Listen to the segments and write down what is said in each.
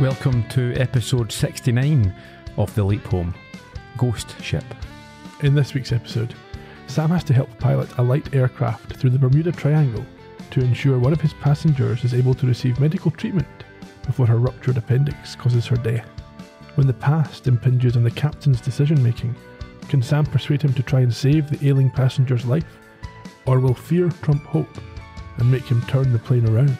Welcome to episode 69 of The Leap Home Ghost Ship. In this week's episode, Sam has to help pilot a light aircraft through the Bermuda Triangle to ensure one of his passengers is able to receive medical treatment before her ruptured appendix causes her death. When the past impinges on the captain's decision making, can Sam persuade him to try and save the ailing passenger's life? Or will fear trump hope and make him turn the plane around?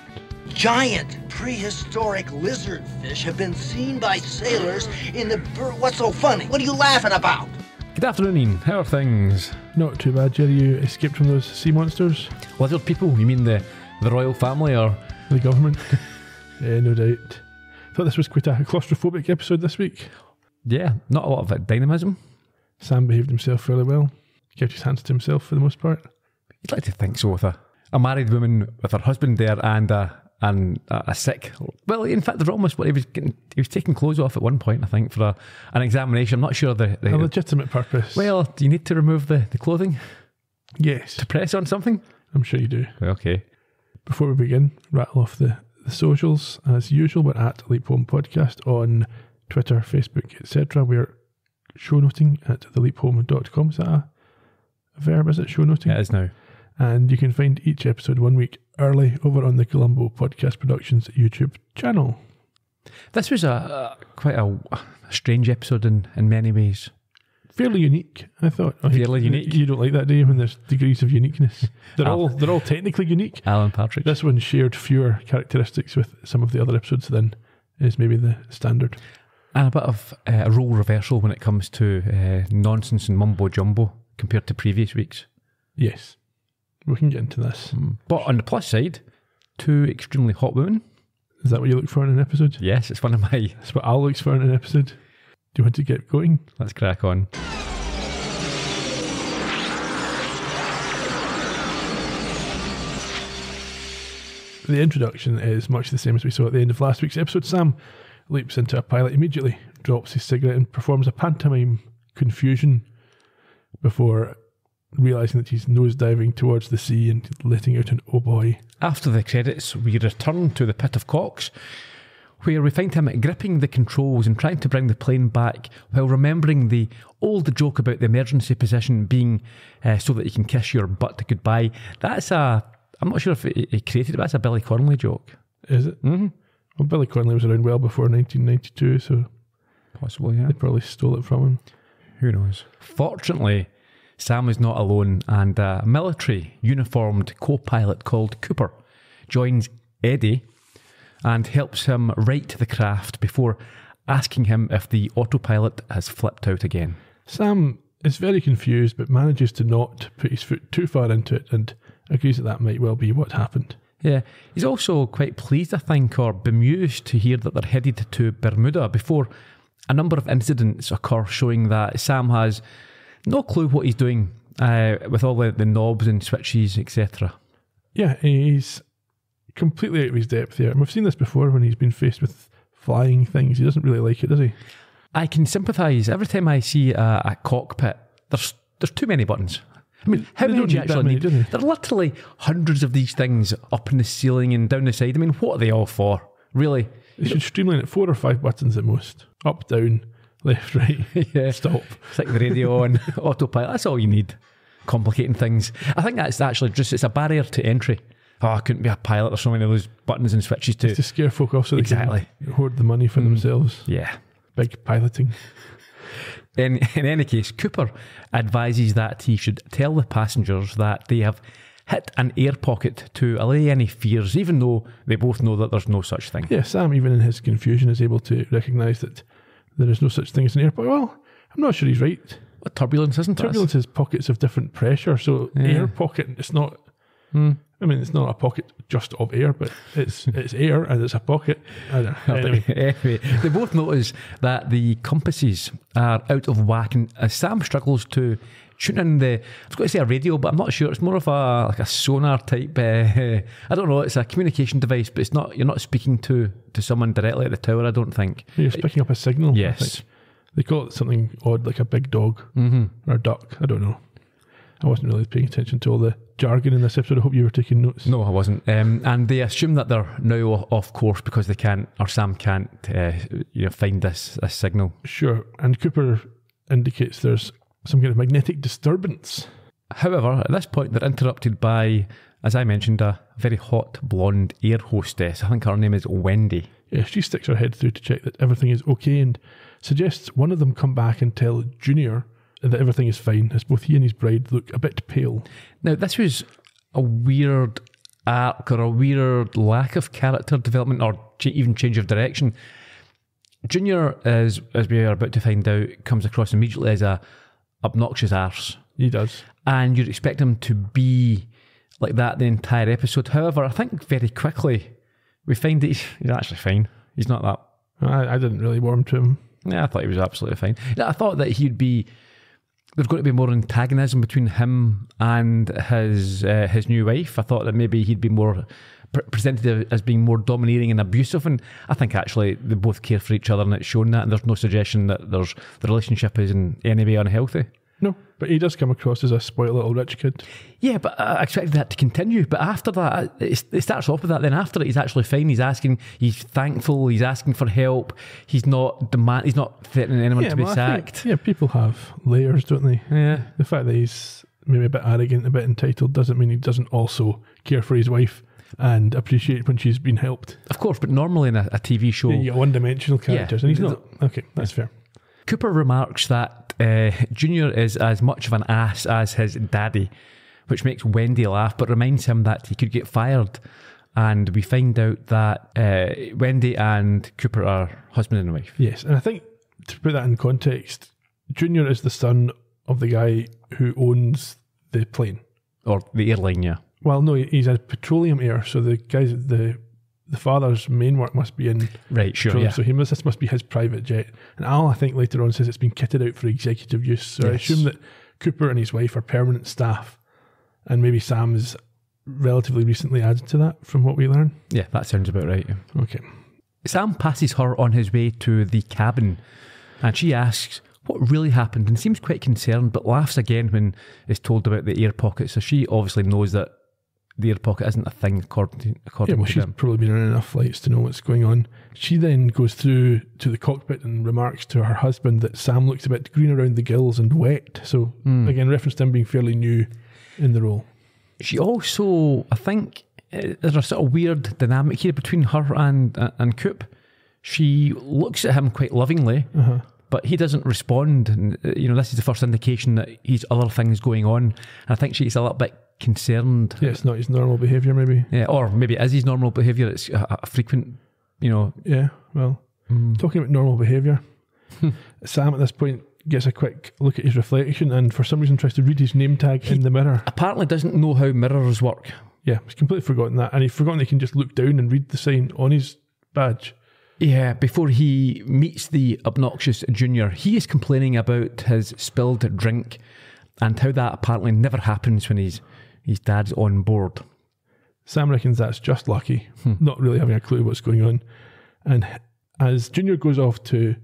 Giant prehistoric lizard fish have been seen by sailors in the. Ber- What's so funny? What are you laughing about? Good afternoon, Iain. How are things? Not too bad, Gerry. You escaped from those sea monsters? Lizard people? You mean the, the royal family or. The government? yeah, no doubt. Thought this was quite a claustrophobic episode this week. Yeah, not a lot of dynamism. Sam behaved himself fairly well. Kept his hands to himself for the most part. You'd like to think so with a, a married woman with her husband there and a and a, sick. Well, in fact, they're almost. What he was getting, he was taking clothes off at one point, I think, for a, an examination. I'm not sure the. the A legitimate purpose. well, do you need to remove the, the clothing yes, to press on something? I'm sure you do. Okay. Before we begin, rattle off the, the socials. As usual, we're at Leap Home Podcast on Twitter, Facebook, etc. We're show noting at theleaphome.com. Is that a, a verb? Is it show noting? It is now. And you can find each episode one week early over on the Columbo Podcast Productions YouTube channel. This was a, a quite a, a strange episode in, in many ways. Fairly unique, I thought. Oh, Fairly you- unique. You don't like that, do you? When there's degrees of uniqueness, they're all they're all technically unique. Alan Partridge. This one shared fewer characteristics with some of the other episodes than is maybe the standard. and a bit of uh, a role reversal when it comes to uh, nonsense and mumbo jumbo compared to previous weeks. Yes, we can get into this. Mm. But on the plus side, two extremely hot women. Is that what you look for in an episode? Yes, it's one of my. That's what Al looks for in an episode. Do you want to get going? Let's crack on. The introduction is much the same as we saw at the end of last week's episode. Sam leaps into a pilot immediately, drops his cigarette, and performs a pantomime confusion before realizing that he's nose diving towards the sea and letting out an oh boy. After the credits, we return to the pit of cocks, where we find him gripping the controls and trying to bring the plane back while remembering the old joke about the emergency position being uh, so that you can kiss your butt goodbye. That's a. I'm not sure if he he created it, but that's a Billy Connolly joke. Is it? Mm-hmm. Well, Billy Connolly was around well before 1992, so Possibly, yeah. they probably stole it from him. Who knows? Fortunately, Sam is not alone, and a military uniformed co pilot called Cooper joins Eddie and helps him right the craft before asking him if the autopilot has flipped out again. Sam is very confused, but manages to not put his foot too far into it and agrees that that might well be what happened. Yeah, he's also quite pleased, I think, or bemused to hear that they're headed to Bermuda before a number of incidents occur showing that Sam has no clue what he's doing uh, with all the, the knobs and switches, etc. Yeah, he's completely out of his depth here. And we've seen this before when he's been faced with flying things. He doesn't really like it, does he? I can sympathise. Every time I see a, a cockpit, there's there's too many buttons. I mean, how They many don't you actually many, need? There are literally hundreds of these things up in the ceiling and down the side. I mean, what are they all for? Really? They should streamline it four or five buttons at most. Up, down, left, right, Yeah. stop. Stick the radio on, autopilot. That's all you need. Complicating things. I think that's actually just it's a barrier to entry. Oh, I couldn't be a pilot. There's so many of those buttons and switches to. To scare folk off so they Exactly. can hoard the money for mm. themselves. Yeah. Big piloting. In, in any case, Cooper advises that he should tell the passengers that they have hit an air pocket to allay any fears, even though they both know that there's no such thing. Yeah, Sam, even in his confusion, is able to recognise that there is no such thing as an airport. Well, I'm not sure he's right. What turbulence isn't Turbulence is pockets of different pressure. So air pocket, it's not. Hmm. I mean, it's not a pocket just of air, but it's it's air and it's a pocket. I don't know. Anyway, anyway, they both notice that the compasses are out of whack, and as Sam struggles to tune in the, I was going to say a radio, but I'm not sure. It's more of a like a sonar type. Uh, I don't know. It's a communication device, but it's not. You're not speaking to to someone directly at the tower. I don't think. you're picking up a signal. Yes. They call it something odd, like a big dog or a duck. I don't know. I wasn't really paying attention to all the jargon in this episode. I hope you were taking notes. No, I wasn't. Um, and they assume that they're now off course because they can't, or Sam can't, uh, you know, find this this signal. Sure. And Cooper indicates there's some kind of magnetic disturbance. However, at this point, they're interrupted by, as I mentioned, a very hot blonde air hostess. I think her name is Wendy. Yeah, she sticks her head through to check that everything is okay and suggests one of them come back and tell Junior that everything is fine, as both he and his bride look a bit pale. Now, this was a weird arc or a weird lack of character development or ch- even change of direction. Junior, as as we are about to find out, comes across immediately as a obnoxious arse, He does. and you'd expect him to be like that the entire episode. However, I think very quickly we find that he's, he's actually fine. He's not that I, I didn't really warm to him. yeah, I thought he was absolutely fine. I thought that he'd be. There's going to be more antagonism between him and his uh, his new wife. I thought that maybe he'd be more presented as being more domineering and abusive, and I think actually they both care for each other, and it's shown that. And there's no suggestion that there's the relationship is in any way unhealthy. No, but he does come across as a spoiled little rich kid. Yeah, but I expected that to continue. But after that, it starts off with that. Then after it, he's actually fine. He's asking, he's thankful. He's asking for help. He's not demand. He's not threatening anyone to be well, think- sacked. yeah, people have layers, don't they? Yeah. The fact that he's maybe a bit arrogant, a bit entitled, doesn't mean he doesn't also care for his wife and appreciate when she's been helped. Of course, but normally in a, a TV show, You get one dimensional characters, and he's not. Okay, that's fair. Cooper remarks that uh, Junior is as much of an ass as his daddy, which makes Wendy laugh, but reminds him that he could get fired. And we find out that uh, Wendy and Cooper are husband and wife. Yes, and I think to put that in context, Junior is the son of the guy who owns the plane. Or the airline, yeah. Well, no, he's a petroleum heir, so the guys, the the father's main work must be in Right, sure, yeah. so he must, this must be his private jet. And Al, I think later on says it's been kitted out for executive use. So I assume that Cooper and his wife are permanent staff, and maybe Sam is relatively recently added to that, from what we learn. Yeah, that sounds about right. yeah. Okay, Sam passes her on his way to the cabin and she asks what really happened and seems quite concerned but laughs again when is told about the air pocket. So she obviously knows that the air pocket isn't a thing according to, yeah, well, to she's them. probably been on enough flights to know what's going on. She then goes through to the cockpit and remarks to her husband that Sam looks a bit green around the gills and wet. So Hmm. again, reference to him being fairly new in the role. She also, I think, uh, there's a sort of weird dynamic here between her and uh, and Coop. She looks at him quite lovingly, Uh-huh. but he doesn't respond. And uh, you know, this is the first indication that he's other things going on. And I think she's a little bit concerned. Yeah, it's not his normal behaviour, maybe. Yeah, or maybe it is his normal behaviour. It's a, a frequent, you know. Yeah, well, hmm. talking about normal behaviour, Sam at this point gets a quick look at his reflection and for some reason tries to read his name tag in the mirror. Apparently, doesn't know how mirrors work. Yeah, he's completely forgotten that. And he's forgotten he can just look down and read the sign on his badge. Yeah, before he meets the obnoxious junior, he is complaining about his spilled drink and how that apparently never happens when he's his dad's on board. Sam reckons that's just lucky, hmm. not really having a clue what's going on. And as Junior goes off to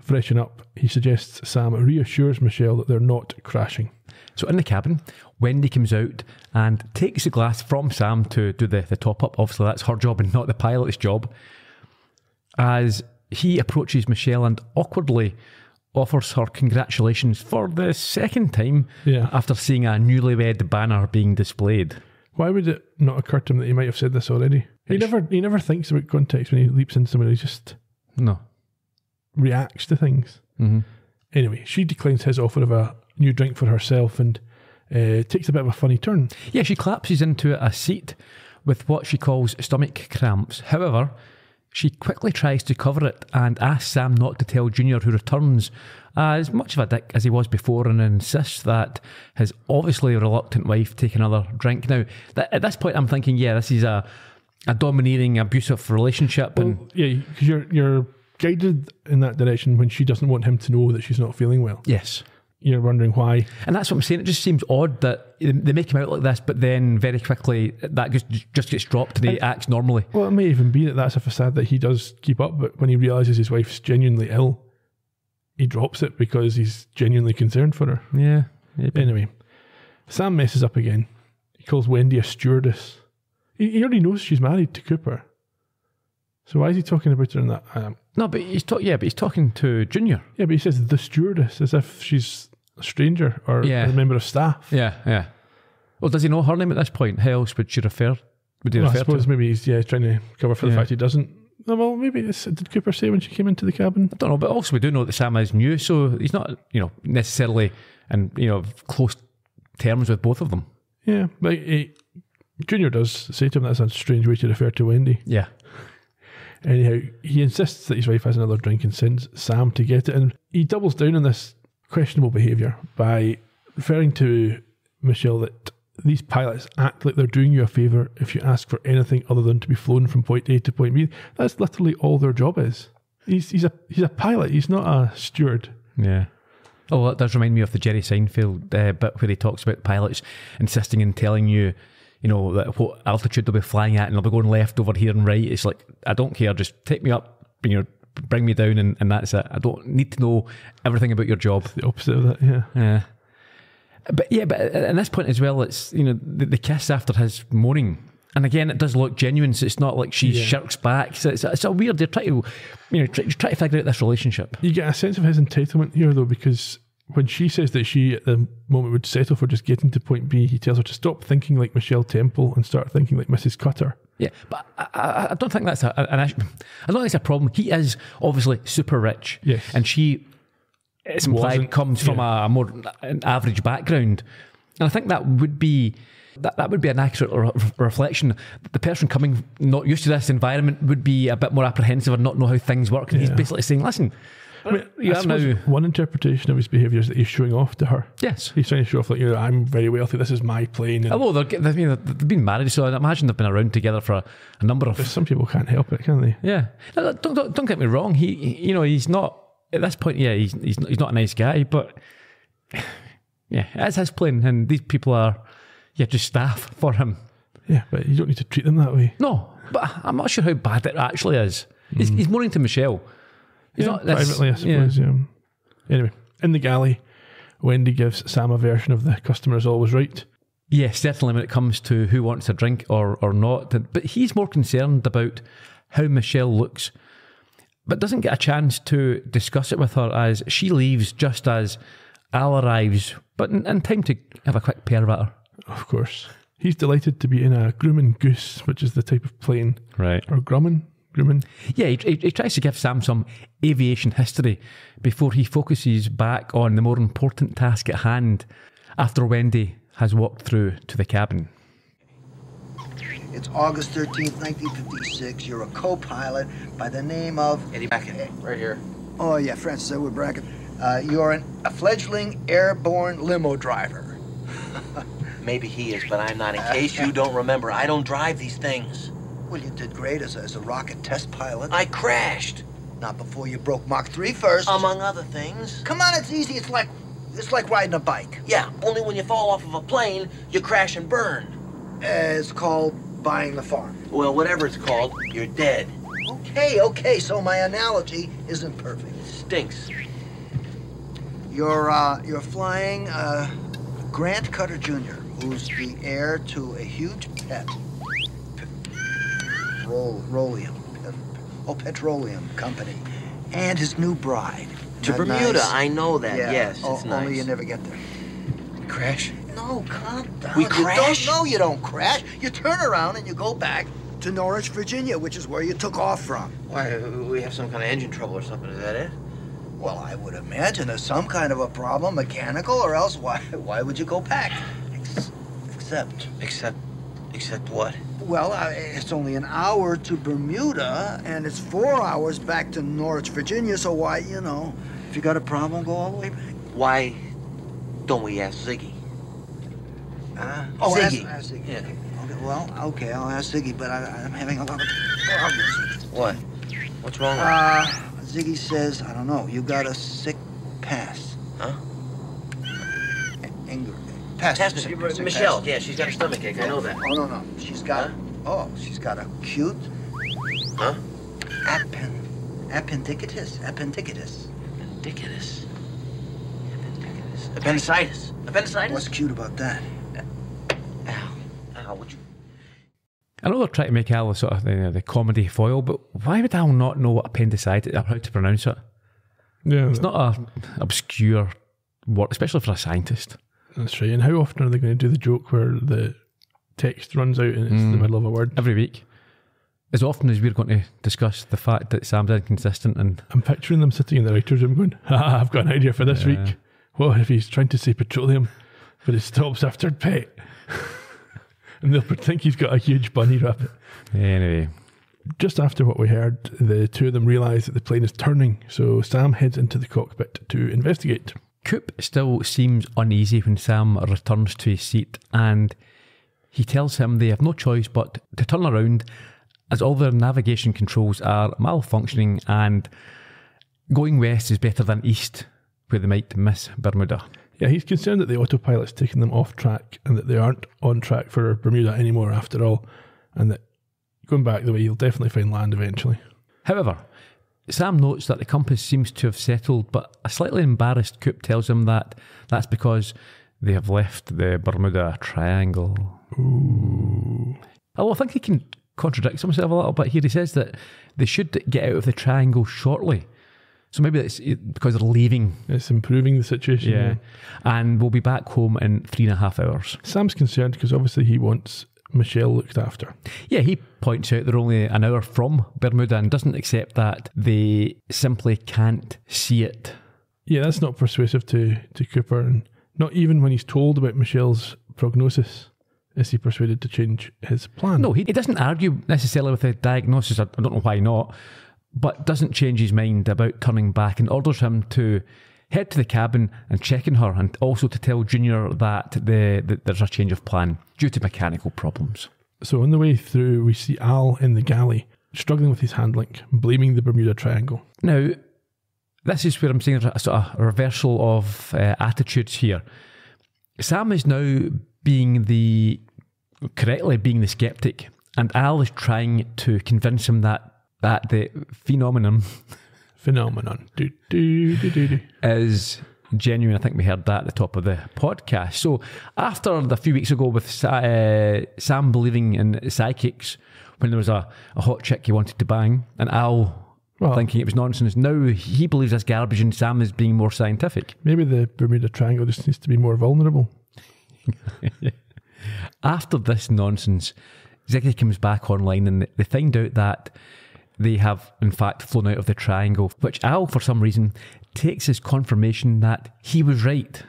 freshen up, he suggests Sam reassures Michelle that they're not crashing. So in the cabin, Wendy comes out and takes the glass from Sam to do the, the top up. Obviously, that's her job and not the pilot's job. As he approaches Michelle and awkwardly offers her congratulations for the second time Yeah. after seeing a newlywed banner being displayed. Why would it not occur to him that he might have said this already? He never he never thinks about context when he leaps into somebody. He just No. reacts to things. hmm Anyway, she declines his offer of a new drink for herself and uh, takes a bit of a funny turn. Yeah, she collapses into a seat with what she calls stomach cramps. However, she quickly tries to cover it and asks Sam not to tell Junior, who returns as much of a dick as he was before and insists that his obviously reluctant wife take another drink. Now, th- at this point, I'm thinking, yeah, this is a, a domineering, abusive relationship. and yeah, because you're you're guided in that direction when she doesn't want him to know that she's not feeling well. yes. You're wondering why. And that's what I'm saying. It just seems odd that they make him out like this, but then very quickly that just, just gets dropped and he acts normally. Well, it may even be that that's a facade that he does keep up, but when he realizes his wife's genuinely ill, he drops it because he's genuinely concerned for her. Yeah. maybe. Anyway, Sam messes up again. He calls Wendy a stewardess. He, he already knows she's married to Cooper. So why is he talking about her in that? Um, No, but he's talking. Yeah, but he's talking to Junior. yeah, but he says the stewardess as if she's a stranger or Yeah. a member of staff. Yeah, yeah. Well, does he know her name at this point? How else would she refer? Would he Well, I refer suppose to? maybe he's yeah trying to cover for the Yeah. fact he doesn't. No, well, maybe it's, did Cooper say when she came into the cabin? I don't know, but also we do know that Sam is new, so he's not, you know, necessarily in you know close terms with both of them. Yeah, like he, Junior does say to him that's a strange way to refer to Wendy. Yeah, Anyhow, he insists that his wife has another drink and sends Sam to get it, and he doubles down on this questionable behaviour by referring to Michelle that these pilots act like they're doing you a favour if you ask for anything other than to be flown from point A to point B. That's literally all their job is. He's he's a he's a pilot. He's not a steward. yeah. Oh, that does remind me of the Jerry Seinfeld uh, bit where he talks about pilots insisting in telling you, you know, what altitude they'll be flying at and they'll be going left over here and right. It's like I don't care, just take me up, you know, bring me down, and, and that's it. I don't need to know everything about your job. The opposite of that. Yeah. Yeah. But yeah, but uh, at this point as well, it's you know the, the kiss after his moaning, and again it does look genuine. So it's not like she Yeah. shirks back. So it's, it's a weird. They're trying to, you know, try, try to figure out this relationship. You get a sense of his entitlement here, though, because when she says that she at the moment would settle for just getting to point B, he tells her to stop thinking like Michelle Temple and start thinking like Mrs. Cutter. Yeah, but I, I, I don't think that's a, an issue. I don't think it's a problem. He is obviously super rich, Yes. and she, it's implied, Wasn't, comes from a, more an average background, and I think that would be. That, that would be an accurate re- reflection. The person coming not used to this environment would be a bit more apprehensive and not know how things work. And he's basically saying, "Listen, I mean, suppose now one interpretation of his behaviour is that he's showing off to her. yes." He's trying to show off, like, you know, I'm very wealthy, this is my plane. And Although they're, I mean, they've been married, so I imagine they've been around together for a, a number of some people can't help it, can they? Yeah, No, don't, don't don't get me wrong. He, you know, he's not at this point. Yeah, he's he's not, he's not a nice guy, but yeah, it's his plane, and these people are yeah just staff for him. Yeah, but you don't need to treat them that way. No, but I'm not sure how bad it actually is. He's, mm. he's moaning to Michelle. He's Yeah, not this- privately, I suppose. Yeah. Anyway, in the galley, Wendy gives Sam a version of the customer is always right. Yes, certainly when it comes to who wants a drink or, or not. But he's more concerned about how Michelle looks, but doesn't get a chance to discuss it with her as she leaves just as Al arrives, but in, in time to have a quick pair at her. Of course. He's delighted to be in a Grumman Goose, which is the type of plane. Right. Or Grumman? Grumman? Yeah, he, he, he tries to give Sam some aviation history before he focuses back on the more important task at hand after Wendy has walked through to the cabin. It's August 13th, 1956. You're a co-pilot by the name of... Eddie Brackett, right here. Oh, yeah, Francis Edward Brackett. Uh, you're an, a fledgling airborne limo driver. Maybe he is, but I'm not. In case you don't remember, I don't drive these things. Well, you did great as a, as a rocket test pilot. I crashed, Not before you broke Mach 3 first. among other things. Come on, it's easy. It's like it's like riding a bike. Yeah, only when you fall off of a plane, you crash and burn. Uh, it's called buying the farm. Well, whatever it's called, you're dead. Okay, okay. So my analogy isn't perfect. Stinks. You're uh, you're flying uh, Grant Cutter Jr., who's the heir to a huge pet. Roll, Rollium, Pet- oh, petroleum company, and his new bride. To Not Bermuda, nice? I know that. Yeah, Yes, o- it's nice. Only you never get there. crash. No, calm down. We You crash? don't, no, you don't crash. You turn around and you go back to Norwich, Virginia, which is where you took off from. Why, we have some kind of engine trouble or something. Is that it? Well, I would imagine there's some kind of a problem, mechanical, or else why why would you go back? Ex- except, Except, except what? well, uh, it's only an hour to Bermuda, and it's four hours back to Norwich, Virginia. So why, you know, if you got a problem, go all the way back. Why don't we ask Ziggy? Uh, oh, ask, Ziggy. ask Ziggy. Yeah. Okay. well, okay, I'll ask Ziggy, but I, I'm having a lot of problems. What? What's wrong with Uh, Ziggy says, I don't know, you got a sick pass. Huh? Anger. Pass. Test sick- it. Michelle, pass. yeah, she's got a stomach ache. I know that. Oh, no, no. She's got, oh, she's got a cute Huh? appen, appendicitis. Appendicitis. Appendicitis. Appendicitis. Appendicitis. Appendicitis? What's cute about that? Al, would you? I know they're trying to make Al a sort of the, the comedy foil, but why would Al not know what appendicitis or how to pronounce it? Yeah, It's not a obscure word, especially for a scientist. That's right. And how often are they going to do the joke where the text runs out and it's Mm. the middle of a word? Every week, as often as we're going to discuss the fact that Sam's inconsistent and I'm picturing them sitting in the writer's room going, ha, I've got an idea for this Yeah. week. What if he's trying to say petroleum, but it stops after pet? and they'll think he's got a huge bunny rabbit. anyway, Just after what we heard, the two of them realise that the plane is turning, so Sam heads into the cockpit to investigate. Coop still seems uneasy when Sam returns to his seat and he tells him they have no choice but to turn around as all their navigation controls are malfunctioning and going west is better than east, where they might miss Bermuda. Yeah, he's concerned that the autopilot's taking them off track and that they aren't on track for Bermuda anymore after all, and that going back the way you'll definitely find land eventually. However, Sam notes that the compass seems to have settled, but a slightly embarrassed Coop tells him that that's because they have left the Bermuda Triangle. Ooh. Oh, I think he can contradict himself a little bit here. He says that they should get out of the triangle shortly. So maybe it's because they're leaving. It's improving the situation. Yeah. And we'll be back home in three and a half hours. Sam's concerned because obviously he wants Michelle looked after. Yeah, he points out they're only an hour from Bermuda and doesn't accept that they simply can't see it. Yeah, that's not persuasive to, to Cooper, and not even when he's told about Michelle's prognosis is he persuaded to change his plan. No, he, he doesn't argue necessarily with the diagnosis. I, I don't know why not, but doesn't change his mind about turning back and orders him to head to the cabin and check on her, and also to tell Junior that the, that there's a change of plan due to mechanical problems. So on the way through, we see Al in the galley struggling with his handling, blaming the Bermuda Triangle. Now, this is where I'm seeing a sort of reversal of uh, attitudes here. Sam is now being the correctly being the skeptic, and Al is trying to convince him that that the phenomenon Phenomenon. Do, do, do, is genuine. I think we heard that at the top of the podcast. So after the few weeks ago with uh, Sam believing in psychics, when there was a, a hot chick he wanted to bang, and Al Well- thinking it was nonsense, now he believes this garbage, and Sam is being more scientific. Maybe the Bermuda Triangle just needs to be more vulnerable. After this nonsense, Ziggy comes back online and they find out that they have, in fact, flown out of the triangle, which Al, for some reason, takes as confirmation that he was right.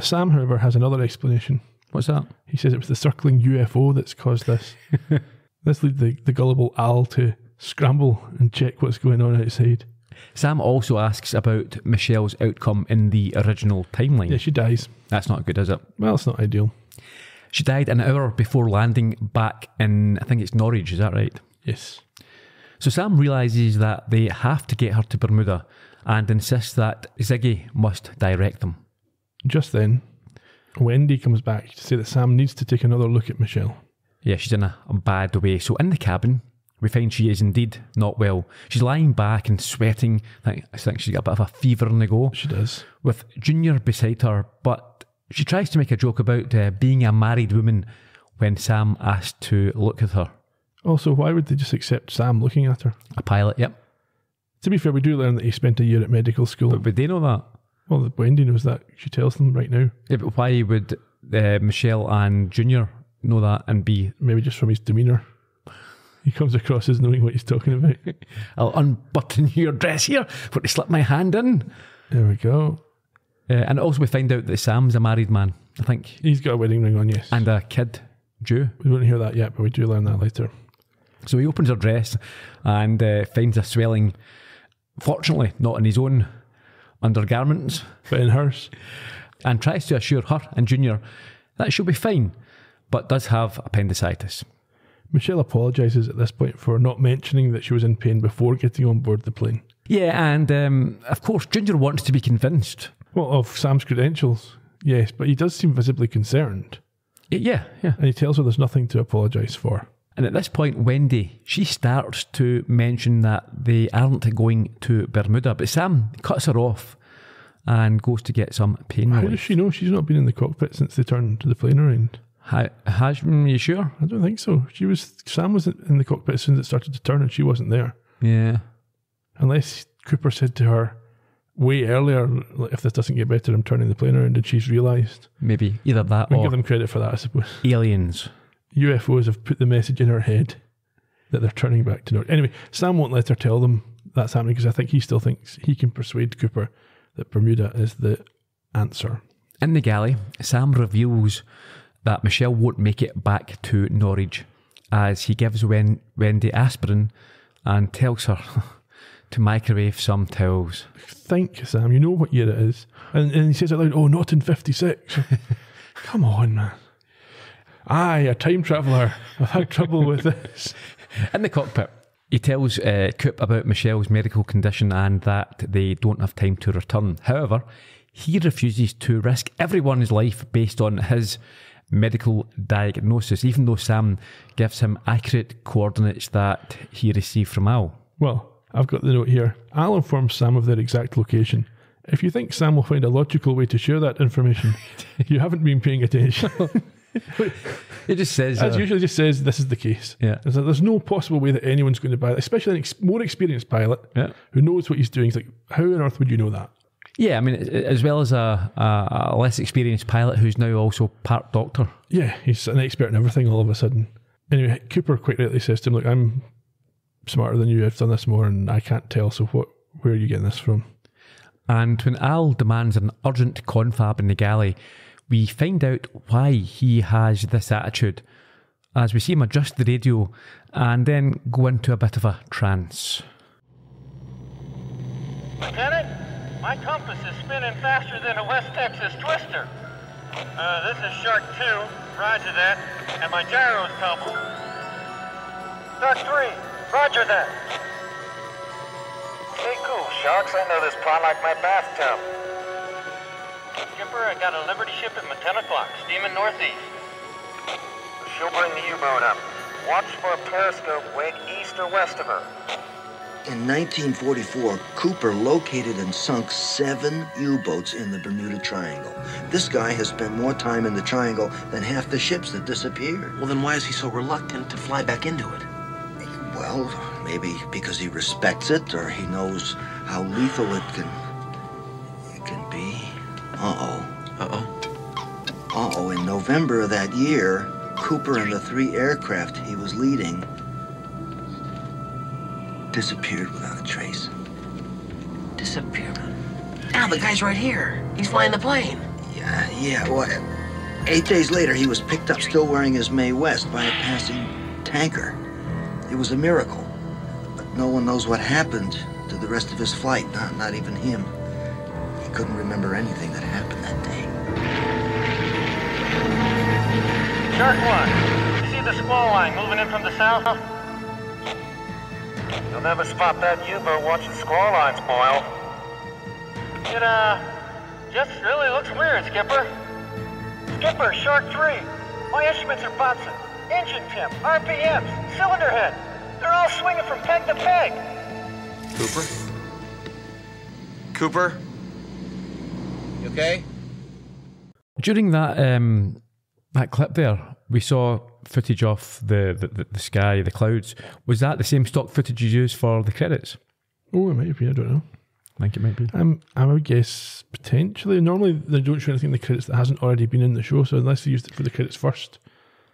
Sam, however, has another explanation. What's that? He says it was the circling UFO that's caused this. this leads the, the gullible Al to scramble and check what's going on outside. Sam also asks about Michelle's outcome in the original timeline. Yeah, she dies. That's not good, is it? Well, it's not ideal. She died an hour before landing back in, I think it's Norwich, is that right? Yes. So Sam realises that they have to get her to Bermuda and insists that Ziggy must direct them. Just then, Wendy comes back to say that Sam needs to take another look at Michelle. Yeah, she's in a, a bad way. So in the cabin, we find she is indeed not well. She's lying back and sweating. I think, I think she's got a bit of a fever on the go. She does. with Junior beside her, but she tries to make a joke about uh, being a married woman when Sam asked to look at her. Also, why would they just accept Sam looking at her? A pilot, yep. To be fair, we do learn that he spent a year at medical school. But would they know that? well, Wendy knows that. She tells them right now. Yeah, but why would uh, Michelle and Junior know that and be, Maybe just from his demeanour. He comes across as knowing what he's talking about. I'll unbutton your dress here for to slip my hand in? There we go. Uh, and also, we find out that Sam's a married man, I think, He's got a wedding ring on, yes. and a kid, Jew. we won't hear that yet, but we do learn that later. So he opens her dress and uh, finds a swelling, fortunately, not in his own undergarments. But in hers, and tries to assure her and Junior that she'll be fine, but does have appendicitis. Michelle apologises at this point for not mentioning that she was in pain before getting on board the plane. Yeah, and um, of course, Junior wants to be convinced. Well, of Sam's credentials, yes, but he does seem visibly concerned. Yeah, yeah. And he tells her there's nothing to apologise for. And at this point, Wendy, she starts to mention that they aren't going to Bermuda, but Sam cuts her off and goes to get some pain How does she know she's not been in the cockpit since they turned the plane around? Ha- Hajm, you sure? I don't think so. She was Sam was in the cockpit as soon as it started to turn, and she wasn't there. Yeah. Unless Cooper said to her way earlier, like, "If this doesn't get better, I'm turning the plane around," and she's realised. Maybe either that We or give them credit for that, I suppose. aliens. UFOs have put the message in her head that they're turning back to north. Anyway, Sam won't let her tell them that's happening because I think he still thinks he can persuade Cooper that Bermuda is the answer. In the galley, Sam reveals that Michelle won't make it back to Norwich as he gives Wen- Wendy aspirin and tells her to microwave some towels. Think, Sam, you know what year it is. And, and he says it loud, oh, not in 56. Come on, man. Aye, a time traveller. I've had trouble with this. In the cockpit, he tells uh, Coop about Michelle's medical condition and that they don't have time to return. However, he refuses to risk everyone's life based on his medical diagnosis, even though Sam gives him accurate coordinates that he received from Al. Well, I've got the note here. I'll inform Sam of their exact location. If you think Sam will find a logical way to share that information, you haven't been paying attention. It just says, As uh, usually just says this is the case. Yeah. There's, there's no possible way that anyone's going to buy it, especially an ex- more experienced pilot Yeah. who knows what he's doing. He's like, how on earth would you know that? yeah, I mean, as well as a, a, a less experienced pilot who's now also part doctor. Yeah, he's an expert in everything all of a sudden. Anyway, Cooper quite rightly says to him, look, I'm smarter than you. I've done this more and I can't tell. So what? where are you getting this from? And when Al demands an urgent confab in the galley, we find out why he has this attitude as we see him adjust the radio and then go into a bit of a trance. Lieutenant, my compass is spinning faster than a West Texas twister. Uh, this is Shark 2, roger that, and my gyro's tumbled. Shark 3, roger that. Hey, cool, Sharks, I know this pond like my bathtub. Skipper, I got a Liberty ship at my 10 o'clock, steaming northeast. She'll bring the U-boat up. Watch for a periscope wake east or west of her. In 1944, Cooper located and sunk seven U-boats in the Bermuda Triangle. This guy has spent more time in the Triangle than half the ships that disappeared. Well, then why is he so reluctant to fly back into it? Well, maybe because he respects it, or he knows how lethal it can it can be. Uh-oh. Uh-oh. Uh-oh. In November of that year, Cooper and the three aircraft he was leading disappeared without a trace. Disappeared. Now the guy's right here. He's flying the plane. Yeah, yeah. Well, eight days later, he was picked up still wearing his Mae West by a passing tanker. It was a miracle. But no one knows what happened to the rest of his flight, not, not even him. He couldn't remember anything that happened that day. Shark 1, you see the squall line moving in from the south? You'll never spot that U-boat watching squall lines boil. It, uh, just really looks weird, Skipper. Skipper, Shark 3, my instruments are bouncing. Engine temp, RPMs, cylinder head. They're all swinging from peg to peg. Cooper? Cooper? You okay? During that um, that clip there, we saw footage of the, the, the, the sky, the clouds. Was that the same stock footage you used for the credits? Oh, it might have been. I don't know. I think it might be. Um, I would guess potentially. Normally, they don't show anything in the credits that hasn't already been in the show. So unless they used it for the credits first.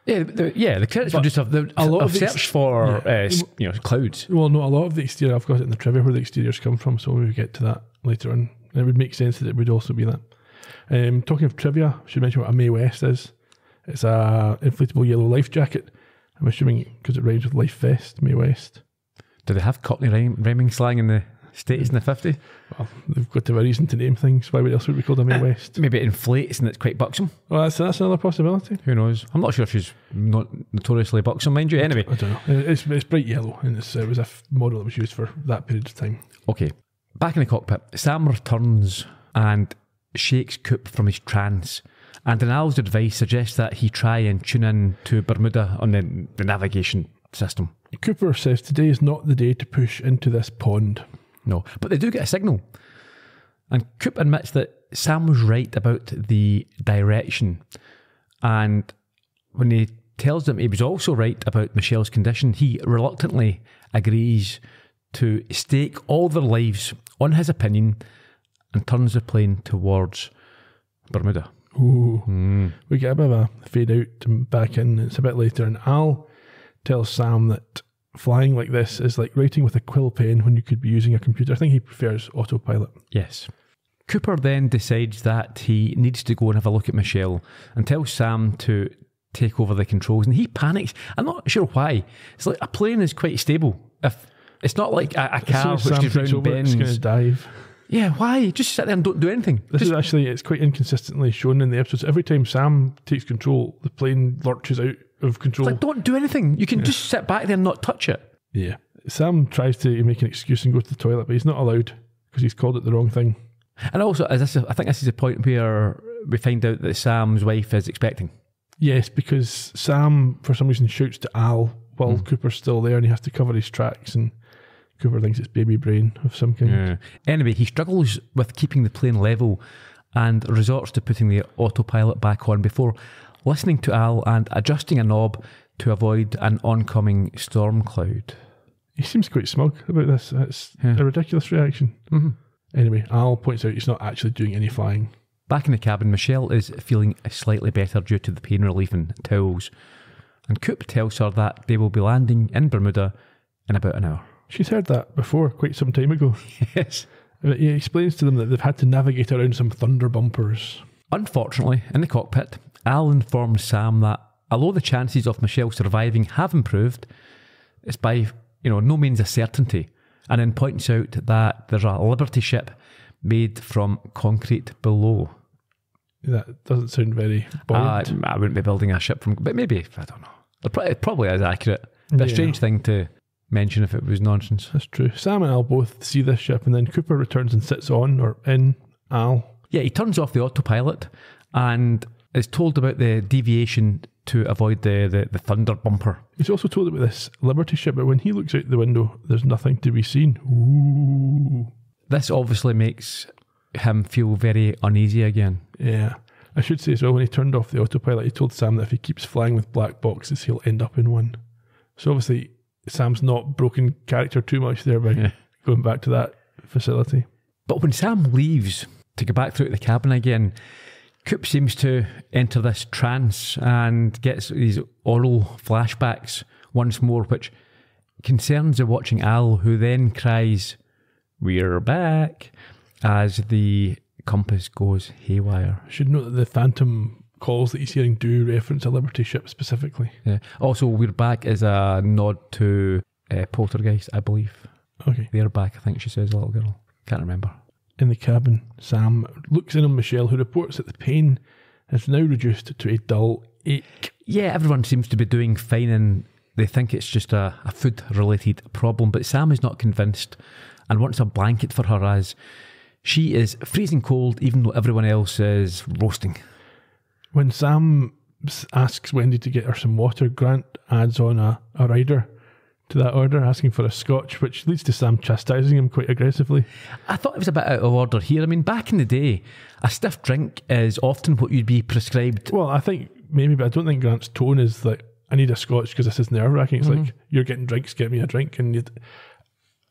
Yeah, the, yeah. The credits But were just have a lot of the ex- for yeah. uh, you know clouds. Well, no, a lot of the exterior. I've got it in the trivia where the exteriors come from. So we'll get to that later on. It would make sense that it would also be that. Um, talking of trivia, I should mention what a Mae West is. It's a inflatable yellow life jacket. I'm assuming because it rhymes with life vest, Mae West. Do they have Cockney rhyme, rhyming slang in the states in the 50s? Well, they've got to have a reason to name things. Why would else would we call them Mae West? Maybe it inflates and it's quite buxom. Well, that's, that's another possibility. Who knows? I'm not sure if she's not notoriously buxom, mind you. Anyway, I don't know. It's, it's bright yellow, and it's, it was a f- model that was used for that period of time. okay. Back in the cockpit, Sam returns and shakes Coop from his trance. And in Al's advice suggests that he try and tune in to Bermuda on the, the navigation system. Cooper says today is not the day to push into this pond. No, but they do get a signal. And Coop admits that Sam was right about the direction. And when he tells them he was also right about Michelle's condition, he reluctantly agrees to stake all their lives on his opinion and turns the plane towards Bermuda. Ooh. Hmm. We get a bit of a fade out back in. It's a bit later, and Al tells Sam that flying like this is like writing with a quill pen when you could be using a computer. I think he prefers autopilot. Yes. Cooper then decides that he needs to go and have a look at Michelle and tells Sam to take over the controls. And he panics. I'm not sure why. It's like a plane is quite stable. If it's not like a, a car as which Sam goes takes round over, it's going to dive. Yeah, why? Just sit there and don't do anything. This Just, is actually it's quite inconsistently shown in the episodes. Every time Sam takes control, the plane lurches out of control. like, don't do anything. You can just sit back there and not touch it. yeah, Sam tries to make an excuse and go to the toilet, but he's not allowed because he's called it the wrong thing. And also, this, I think this is the point where we find out that Sam's wife is expecting. Yes, because Sam for some reason shouts to Al while hmm. Cooper's still there, and he has to cover his tracks, and Cooper thinks it's baby brain of some kind. Yeah. Anyway, he struggles with keeping the plane level and resorts to putting the autopilot back on before listening to Al and adjusting a knob to avoid an oncoming storm cloud. He seems quite smug about this. It's Yeah. a ridiculous reaction. Mhm. Anyway, Al points out he's not actually doing any flying. Back in the cabin, Michelle is feeling slightly better due to the pain relief and towels, and Coop tells her that they will be landing in Bermuda in about an hour. She's heard that before, quite some time ago. Yes. But he explains to them that they've had to navigate around some thunder bumpers. Unfortunately, in the cockpit, Al informs Sam that although the chances of Michelle surviving have improved, it's by you know no means a certainty, and then points out that there's a Liberty ship made from concrete below. That doesn't sound very Uh. I wouldn't be building a ship from, but maybe I don't know. It probably is accurate. But a strange thing to mention if it was nonsense. That's true. Sam and Al both see this ship, and then Cooper returns and sits on or in Al. Yeah, he turns off the autopilot and is told about the deviation to avoid the, the, the thunder bumper. He's also told about this Liberty ship, but when he looks out the window, there's nothing to be seen. Ooh. This obviously makes him feel very uneasy again. Yeah. I should say as well, when he turned off the autopilot, he told Sam that if he keeps flying with black boxes, he'll end up in one. So obviously, Sam's not broken character too much there by Yeah. going back to that facility. But when Sam leaves to go back through the cabin again, Coop seems to enter this trance and gets these aural flashbacks once more, which concerns the watching Al, who then cries, We're back, as the compass goes haywire. I should note that the phantom calls that he's hearing do reference a Liberty ship specifically. Yeah. Also, We're back is a nod to uh, Poltergeist, I believe. Okay. They're back, I think she says, a little girl. Can't remember. In the cabin, Sam looks in on Michelle, who reports that the pain has now reduced to a dull ache. Yeah, everyone seems to be doing fine and they think it's just a, a food related problem, but Sam is not convinced and wants a blanket for her as she is freezing cold, even though everyone else is roasting. When Sam asks Wendy to get her some water, Grant adds on a, a rider to that order, asking for a scotch, which leads to Sam chastising him quite aggressively. I thought it was a bit out of order here. I mean, back in the day, a stiff drink is often what you'd be prescribed. Well, I think maybe, but I don't think Grant's tone is like, I need a scotch because this is nerve wracking. It's mm-hmm. like, you're getting drinks, get me a drink. And you'd,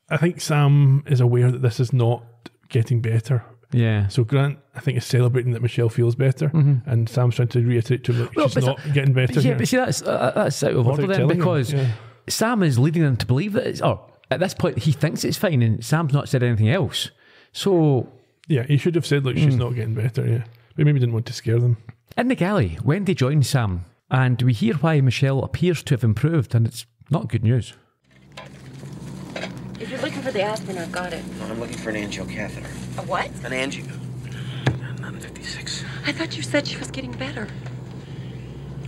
I think Sam is aware that this is not getting better. Yeah. So Grant, I think, is celebrating that Michelle feels better, mm-hmm. and Sam's trying to reiterate to him that Well, she's but not getting better. yeah, here. but see, that's, uh, uh, that's out of Without order then because yeah. Sam is leading them to believe that it's, or at this point, he thinks it's fine and Sam's not said anything else. So Yeah, he should have said, look, she's mm. not getting better, yeah. But maybe didn't want to scare them. In the galley, Wendy joins Sam, and we hear why Michelle appears to have improved, and it's not good news. If you're looking for the aspirin, I've got it. I'm looking for an angio catheter. A what? An angio. 956. I thought you said she was getting better.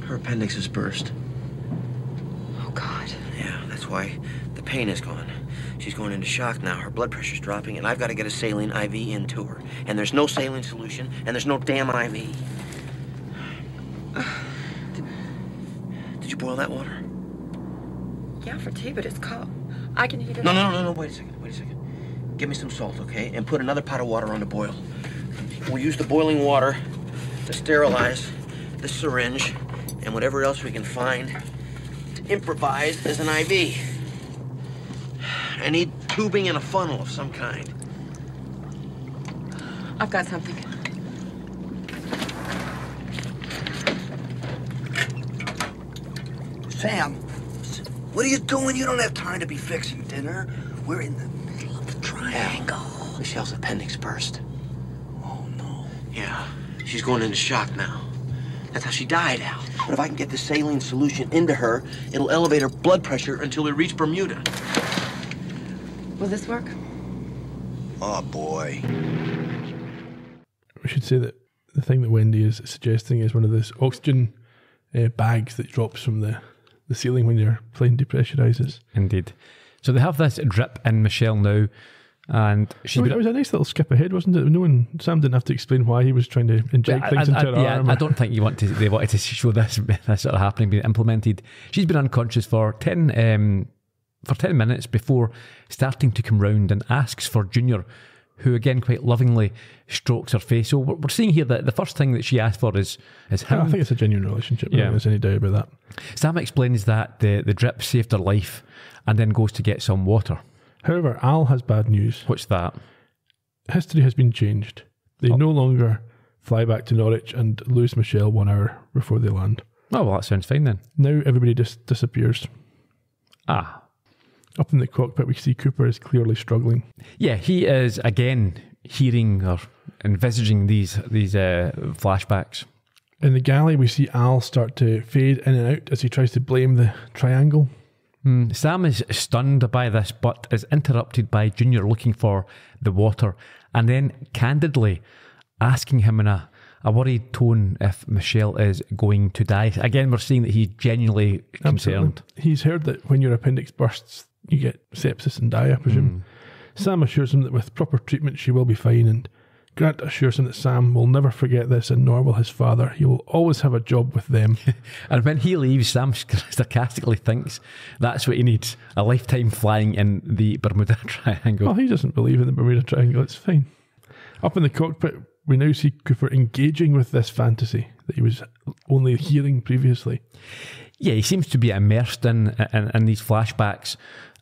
Her appendix is burst. Oh, God. Yeah, that's why the pain is gone. She's going into shock now. Her blood pressure's dropping, and I've got to get a saline IV into her. And there's no saline solution, and there's no damn IV. Did, did you boil that water? Yeah, for tea, but it's cold. I can heat it No, up. no, no, no, wait a second, wait a second. Give me some salt, okay? And put another pot of water on to boil. We'll use the boiling water to sterilize the syringe, and and whatever else we can find to improvise as an IV. I need tubing and a funnel of some kind. I've got something. Sam, what are you doing? You don't have time to be fixing dinner. We're in the Michelle's appendix burst. Oh, no. Yeah, she's going into shock now. That's how she died, Al. But if I can get the saline solution into her, it'll elevate her blood pressure until we reach Bermuda. Will this work? Oh, boy. We should say that the thing that Wendy is suggesting is one of those oxygen uh, bags that drops from the, the ceiling when your plane depressurizes. Indeed. So they have this drip in Michelle now, and she's It was, been. it was a nice little skip ahead, wasn't it? No one, Sam didn't have to explain why he was trying to inject I, things I- into her I- yeah, arm. I don't think you want to. They wanted to show this this sort of happening being implemented. She's been unconscious for ten um, for ten minutes before starting to come round and asks for Junior, who again quite lovingly strokes her face. So we're, we're seeing here that the first thing that she asked for is is him. I think it's a genuine relationship. Yeah. there's any doubt about that. Sam explains that the the drip saved her life, and then goes to get some water. However, Al has bad news. What's that? History has been changed. They no longer fly back to Norwich and lose Michelle one hour before they land. Oh well, that sounds fine then. Now everybody just disappears. Ah, Up in the cockpit, we see Cooper is clearly struggling. Yeah, he is again hearing or envisaging these these uh, flashbacks. In the galley, we see Al start to fade in and out as he tries to blame the triangle. Hmm, Sam is stunned by this, but is interrupted by Junior looking for the water, and then candidly asking him in a, a worried tone if Michelle is going to die. Again, we're seeing that he's genuinely concerned. Absolutely. He's heard that when your appendix bursts, you get sepsis and die, I presume. Sam assures him that with proper treatment, she will be fine, and Grant assures him that Sam will never forget this, and nor will his father. He will always have a job with them. And when he leaves, Sam sarcastically thinks that's what he needs a lifetime flying in the Bermuda Triangle. well, he doesn't believe in the Bermuda Triangle. It's fine. Up in the cockpit, we now see Cooper engaging with this fantasy that he was only hearing previously. Yeah, he seems to be immersed in, in in these flashbacks,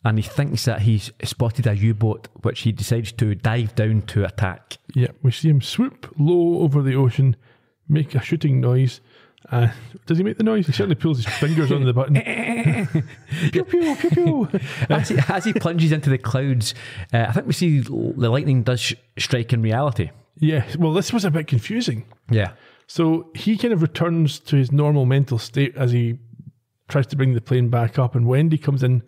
and he thinks that he's spotted a U-boat, which he decides to dive down to attack. Yeah, we see him swoop low over the ocean, make a shooting noise. Uh, does he make the noise? He certainly pulls his fingers on the button. pew pew pew pew. As he, as he plunges into the clouds, uh, I think we see the lightning does sh- strike in reality. Yeah, well, this was a bit confusing. Yeah, So he kind of returns to his normal mental state as he tries to bring the plane back up, and Wendy comes in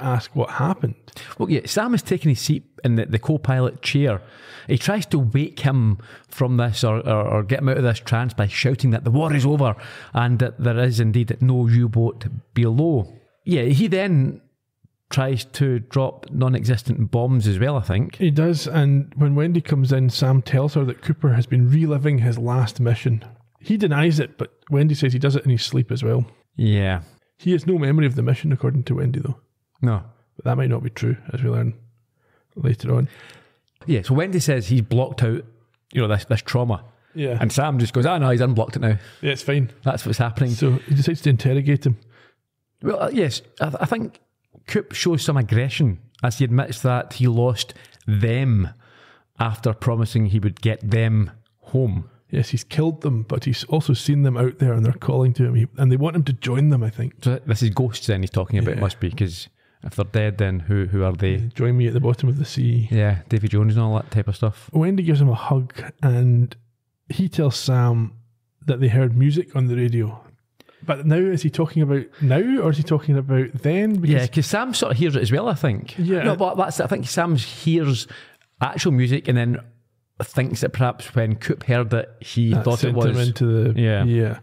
ask what happened. well, yeah. Sam is taking his seat in the, the co-pilot chair. He tries to wake him from this or, or, or get him out of this trance by shouting that the war is over and that there is indeed no U-boat below. Yeah, he then tries to drop non-existent bombs as well. I think. He does, and when Wendy comes in, Sam tells her that Cooper has been reliving his last mission. He denies it, but Wendy says he does it in his sleep as well. Yeah. He has no memory of the mission, according to Wendy, though. No. But that might not be true, as we learn later on. Yeah. So Wendy says he's blocked out, you know, this this trauma, Yeah. and Sam just goes, "Ah, no, he's unblocked it now. yeah, it's fine. That's what's happening." So he decides to interrogate him. Well, uh, yes, I, th- I think Coop shows some aggression as he admits that he lost them after promising he would get them home. Yes, he's killed them, but he's also seen them out there and they're calling to him. He, and they want him to join them, I think. So this is ghosts. Then he's talking about Yeah. must be because if they're dead, then who who are they? Join me at the bottom of the sea. Yeah, Davy Jones and all that type of stuff. Wendy gives him a hug and he tells Sam that they heard music on the radio. But now, is he talking about now or is he talking about then? Because Yeah, because Sam sort of hears it as well. I think. Yeah. No, but that's. I think Sam hears actual music and then thinks that perhaps when Coop heard it, he that thought it was. into the Yeah. yeah.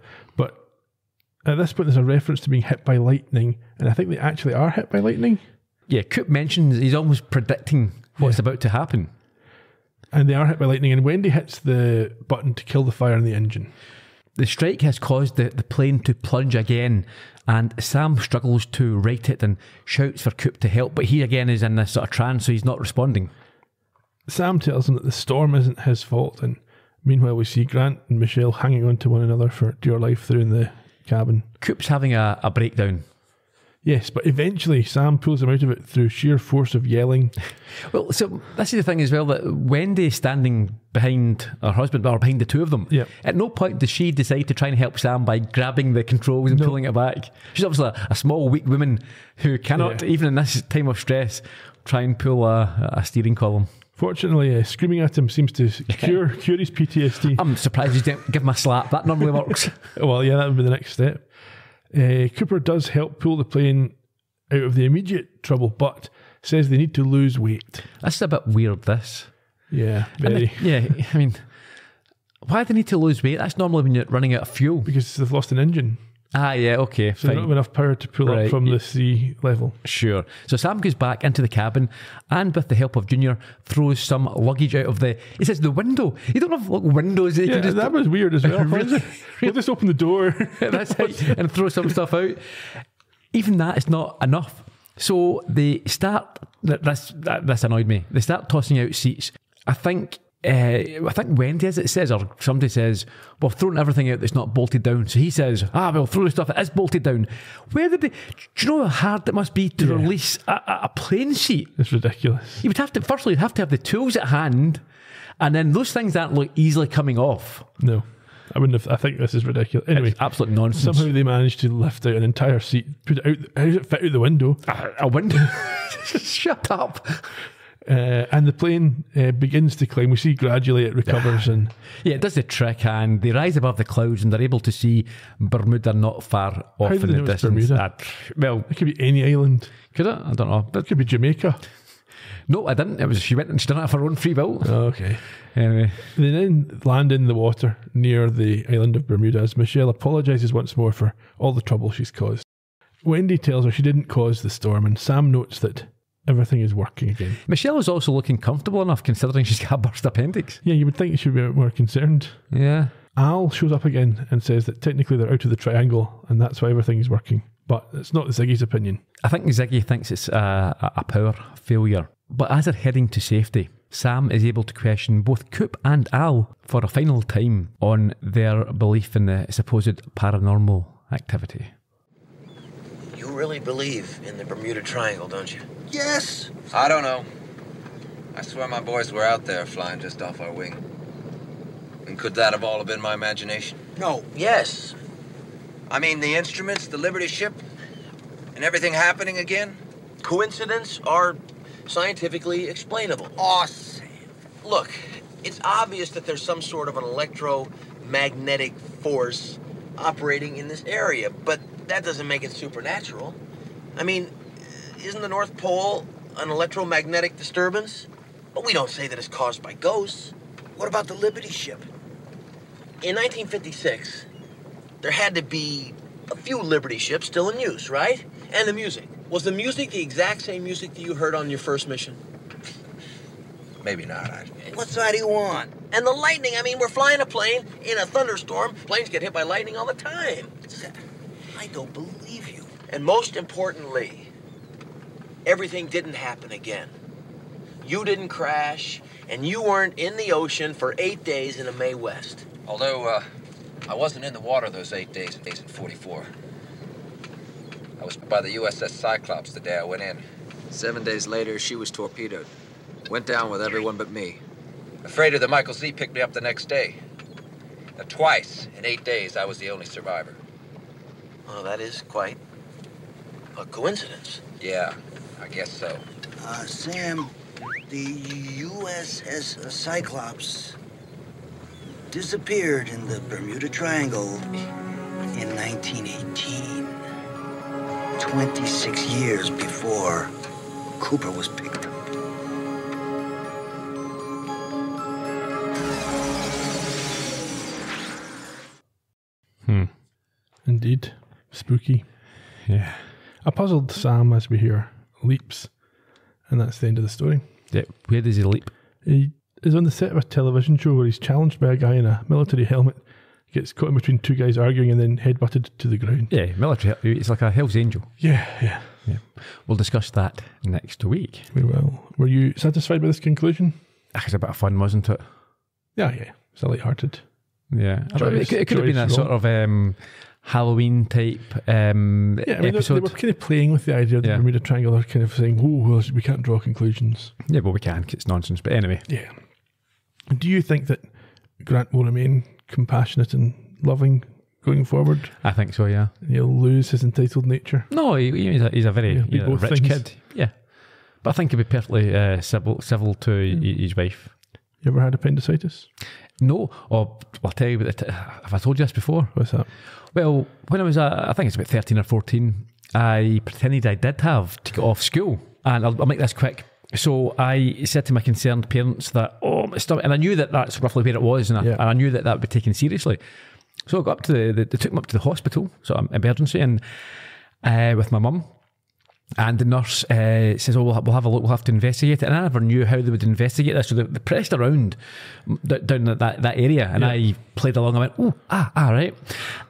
At this point, there's a reference to being hit by lightning, and I think they actually are hit by lightning, Yeah, Coop mentions he's almost predicting what's about to happen. and they are hit by lightning. And Wendy hits the button to kill the fire in the engine. The strike has caused the, the plane to plunge again, and Sam struggles to right it and shouts for Coop to help, but he again is in this sort of trance, so he's not responding. Sam tells him that the storm isn't his fault, and meanwhile we see Grant and Michelle hanging on to one another for dear life through in the cabin. Coop's having a, a breakdown. Yes, but eventually Sam pulls him out of it through sheer force of yelling. Well, so this is the thing as well that Wendy standing behind her husband or behind the two of them. Yep. At no point does she decide to try and help Sam by grabbing the controls and pulling it back. She's obviously a, a small, weak woman who cannot, Yeah. even in this time of stress, try and pull a, a steering column. Fortunately, uh, screaming at him seems to cure cure his PTSD. I'm surprised you didn't give him a slap. That normally works. well, yeah, that would be the next step. Uh, Cooper does help pull the plane out of the immediate trouble, but says they need to lose weight. That's a bit weird, this. Yeah, very. the- yeah, I mean, why do they need to lose weight? That's normally when you're running out of fuel. because they've lost an engine, Ah, yeah, okay, so they don't have enough power to pull Right, up from yeah. the sea level. Sure. So Sam goes back into the cabin and, with the help of Junior, throws some luggage out of the. He says the window. You don't have like, windows that you Yeah, can just. that was weird as well. Really? we'll just open the door. That's it, and throw some stuff out. Even that is not enough. So they start. that- This that, this annoyed me. They start tossing out seats. I think. Uh, I think Wendy, as it says, or somebody says, "Well, throwing everything out that's not bolted down." So he says, "Ah, well, throw the stuff that is bolted down." Where did they? Do you know how hard it must be to Yeah. release a, a, a plane seat? it's ridiculous. You would have to. Firstly, you'd have to have the tools at hand, and then those things aren't like easily coming off. No, I wouldn't have. I think this is ridiculous. Anyway, It's absolute nonsense. somehow they managed to lift out an entire seat, put it out. How does it fit out the window? a, a window. Shut up. Uh, and the plane uh, begins to climb. We see gradually it recovers, and Yeah, it does the trick, and they rise above the clouds, and they're able to see Bermuda not far off in the distance. Uh, well, it could be any island. could it? I don't know. But It could be Jamaica. no, I didn't. It was she went and she done it of her own free will. Oh, okay. Anyway, They then land in the water near the island of Bermuda as Michelle apologises once more for all the trouble she's caused. Wendy tells her she didn't cause the storm, and Sam notes that everything is working again. Michelle is also looking comfortable enough, considering she's got a burst appendix. Yeah, you would think she would be a bit more concerned. Yeah. Al shows up again and says that technically they're out of the triangle, and that's why everything is working. But it's not Ziggy's opinion. I think Ziggy thinks it's a, a a power failure. But as they're heading to safety, Sam is able to question both Coop and Al for a final time on their belief in the supposed paranormal activity. You really believe in the Bermuda Triangle, don't you? Yes. I don't know. I swear my boys were out there flying just off our wing. And could that have all been my imagination? No. Yes. I mean, the instruments, the Liberty ship, and everything happening again? Coincidence are scientifically explainable. Awesome. Look, it's obvious that there's some sort of an electromagnetic force operating in this area, but that doesn't make it supernatural. I mean, isn't the North Pole an electromagnetic disturbance? But we don't say that it's caused by ghosts. What about the Liberty ship? In 1956, there had to be a few Liberty ships still in use, right? And the music. Was the music the exact same music that you heard on your first mission? Maybe not. I, What side do you want? And the lightning, I mean, we're flying a plane in a thunderstorm. Planes get hit by lightning all the time. I don't believe you. And most importantly, everything didn't happen again. You didn't crash, and you weren't in the ocean for eight days in a Mae West. although, uh, I wasn't in the water those eight days, days in 44. I was by the USS Cyclops the day I went in. Seven days later, she was torpedoed. Went down with everyone but me. The freighter, the Michael Z, picked me up the next day. Now, twice in eight days, I was the only survivor. Well, that is quite a coincidence. Yeah, I guess so. Uh, Sam, the USS Cyclops disappeared in the Bermuda Triangle in 1918. 26 years before Cooper was picked up. Hmm. Indeed. Spooky. Yeah. A puzzled Sam, as we hear, leaps. And that's the end of the story. yeah. Where does he leap? He is on the set of a television show where he's challenged by a guy in a military helmet, gets caught in between two guys arguing, and then headbutted to the ground. Yeah, military. It's like a Hell's Angel. Yeah, yeah. Yeah. We'll discuss that next week. We will. Were you satisfied with this conclusion? Ah, It's a bit of fun, wasn't it? Yeah, yeah. It's a light-hearted. Yeah. Joyous- it could, it could have been a joyous sort of um, Halloween type um, Yeah, I mean, they, they were kind of playing with the idea of the Yeah. Bermuda Triangle. They're kind of saying, "Oh, well, we can't draw conclusions." yeah, well, we can. it's nonsense. But anyway, Yeah. Do you think that Grant will remain compassionate and loving going forward? I think so. Yeah. And he'll lose his entitled nature. No, he, he's, a, he's a very you know, rich things. kid. Yeah, but I think he'll be perfectly uh, civil, civil to hi- his wife. You ever had appendicitis? No, or I'll tell you. About have I told you this before? What's that? Well, when I was, uh, I think it's about 13 or 14, I pretended I did have to get off school. And I'll, I'll make this quick. So I said to my concerned parents that, oh, my stomach, and I knew that that's roughly where it was, and I, Yeah. and I knew that that would be taken seriously. So I got up to the, the they took me up to the hospital, so I'm emergency, and uh, with my mum. And the nurse uh, says, "Oh, we'll, ha- we'll have a look. We'll have to investigate it." And I never knew how they would investigate this, so they, they pressed around d- down that, that, that area, and I played along. I went, "Oh, ah, ah, right."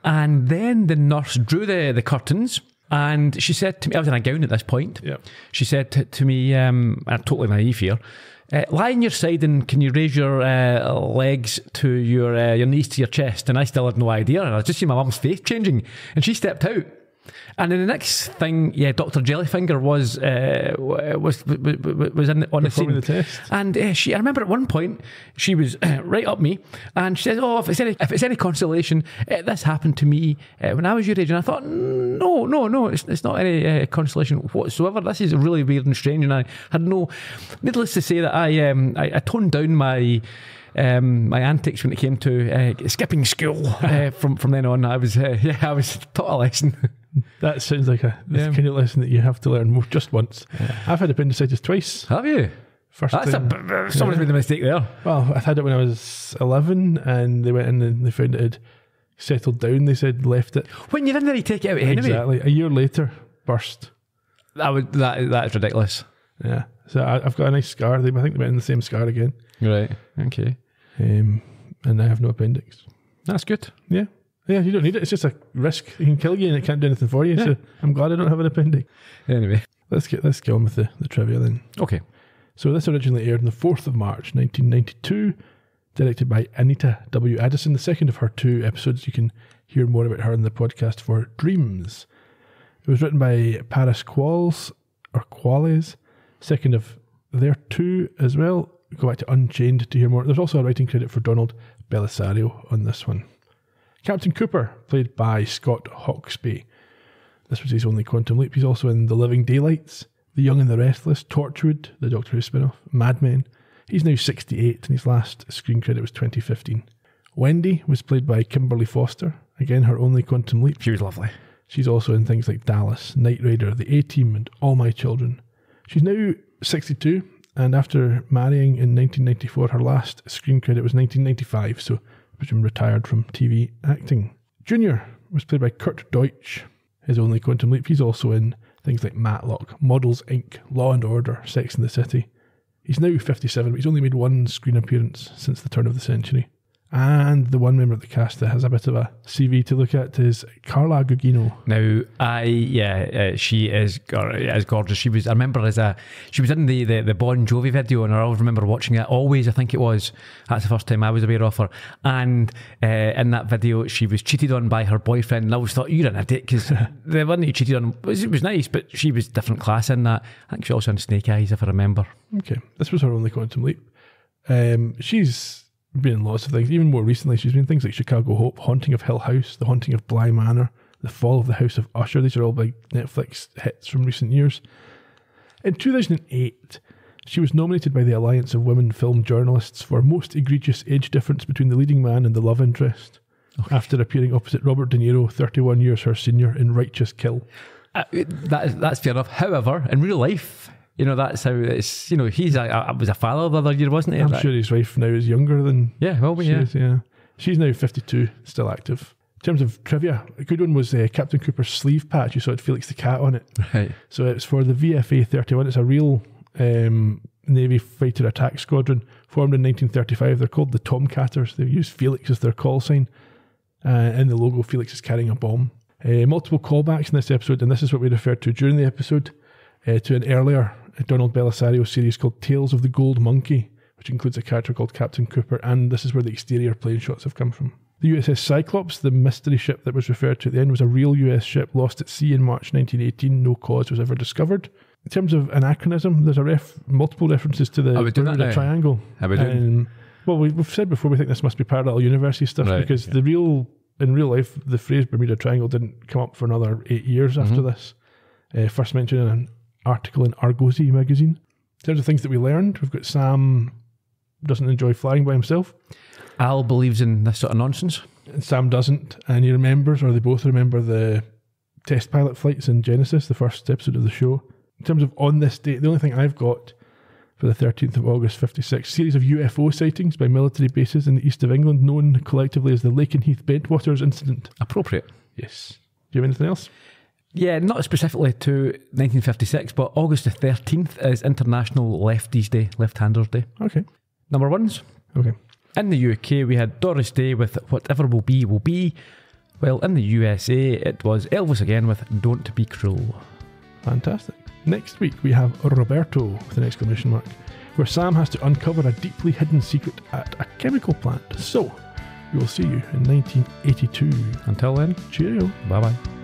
And then the nurse drew the the curtains, and she said to me, "I was in a gown at this point." Yeah. She said to, to me, um, I'm totally naive here. Uh, lie on your side and can you raise your uh, legs to your uh, your knees to your chest? And I still had no idea. And I just see my mum's face changing, and she stepped out. And then the next thing, yeah, Doctor Jellyfinger was uh, was was in the, on the scene. The. And uh, she, I remember at one point, she was right up me, and she says, "Oh, if it's any, if it's any consolation, uh, this happened to me uh, when I was your age." And I thought, "No, no, no, it's, it's not any uh, consolation whatsoever. This is really weird and strange." And I had no, needless to say, that I um I, I toned down my. Um, my antics when it came to uh, skipping school uh, from from then on, I was uh, yeah, I was taught a lesson. That sounds like a Yeah. kind of lesson that you have to learn just once. I've had appendicitis twice. Have you? First That's a time, b- someone's made a mistake there. well, I had it when I was 11 and they went in and they found it had settled down. They said left it. When you're in there, you take it out anyway. Exactly. A year later, burst. That would that that is ridiculous. Yeah. So I, I've got a nice scar. They, I think they went in the same scar again. Right. Okay. Um, and I have no appendix. That's good. Yeah. Yeah, you don't need it. It's just a risk. It can kill you and it can't do anything for you. So I'm glad I don't have an appendix. Anyway. Let's get let's get on with the, the trivia then. Okay. So this originally aired on the 4th of March 1992, directed by Anita W. Addison, the second of her two episodes. You can hear more about her in the podcast for Dreams. It was written by Paris Qualls, or Quales, second of their two as well. Go back to Unchained to hear more. There's also a writing credit for Donald Bellisario on this one. Captain Cooper, played by Scott Hoxby. This was his only quantum leap. He's also in The Living Daylights, The Young and the Restless, Torchwood, the Doctor Who spin off, Mad Men. He's now 68 and his last screen credit was 2015. Wendy was played by Kimberly Foster, again her only quantum leap. She was lovely. She's also in things like Dallas, Knight Rider, The A Team, and All My Children. She's now 62, and after marrying in 1994, her last screen credit was 1995, so Presume retired from TV acting. Junior was played by Kurt Deutsch, his only quantum leap. He's also in things like Matlock, Models Inc., Law and Order, Sex in the City. He's now 57, but he's only made one screen appearance since the turn of the century. And the one member of the cast that has a bit of a CV to look at is Carla Gugino. Now, I yeah, uh, she is is gorgeous. She was. I remember as a she was in the, the the Bon Jovi video, and I always remember watching it. Always, I think it was. That's the first time I was aware of her. And uh, in that video, she was cheated on by her boyfriend. And I always thought you're an idiot because the one that you cheated on was it was nice, but she was different class in that. I think she also in Snake Eyes, if I remember. Okay, this was her only quantum leap. Um, she's been in lots of things. Even more recently, she's been in things like Chicago Hope, Haunting of Hill House, The Haunting of Bly Manor, The Fall of the House of Usher. These are all big Netflix hits from recent years. In 2008, she was nominated by the Alliance of Women Film Journalists for Most Egregious Age Difference Between the Leading Man and the Love Interest, after appearing opposite Robert De Niro, 31 years her senior, in Righteous Kill. Uh, that is, that's fair enough. However, in real life, you know that's how it's. You know, he's a, a was a father the other year, wasn't he? I'm sure his wife now is younger than Yeah, well, yeah. is, yeah. She's now 52, still active. In terms of trivia, a good one was uh, Captain Cooper's sleeve patch. You saw it, Felix the Cat on it. Right. So it's for the VFA 31. It's a real um, Navy fighter attack squadron formed in 1935. They're called the Tomcatters. They use Felix as their call sign. Uh, in the logo, Felix is carrying a bomb. Uh, multiple callbacks in this episode, and this is what we referred to during the episode uh, to an earlier uh, Donald Bellisario series called Tales of the Gold Monkey, which includes a character called Captain Cooper, and this is where the exterior plane shots have come from. The USS Cyclops, the mystery ship that was referred to at the end, was a real US ship lost at sea in March 1918. No cause was ever discovered. In terms of anachronism, there's a ref, multiple references to the Are we doing that Bermuda? Triangle. Are we doing- Um, well, we, we've said before we think this must be parallel university stuff Right, because the real in real life the phrase Bermuda Triangle didn't come up for another eight years Mm-hmm. after this. Uh, first mentioned in an article in Argosy magazine. In terms of things that we learned, we've got Sam doesn't enjoy flying by himself. Al believes in this sort of nonsense. And Sam doesn't, and he remembers, or they both remember the test pilot flights in Genesis, the first episode of the show. In terms of on this date, the only thing I've got for the 13th of August 56, series of UFO sightings by military bases in the east of England, known collectively as the Lakenheath Bentwaters incident. Appropriate. Yes. Do you have anything else? Yeah, not specifically to 1956, but August the 13th is International Lefties Day, Left-Handers Day. Okay. Number ones. Okay. In the UK, we had Doris Day with Whatever Will Be, Will Be. Well, in the USA, it was Elvis again with Don't Be Cruel. Fantastic. Next week we have Roberto with an exclamation mark, where Sam has to uncover a deeply hidden secret at a chemical plant. So, we will see you in 1982. Until then, Cheerio. bye bye.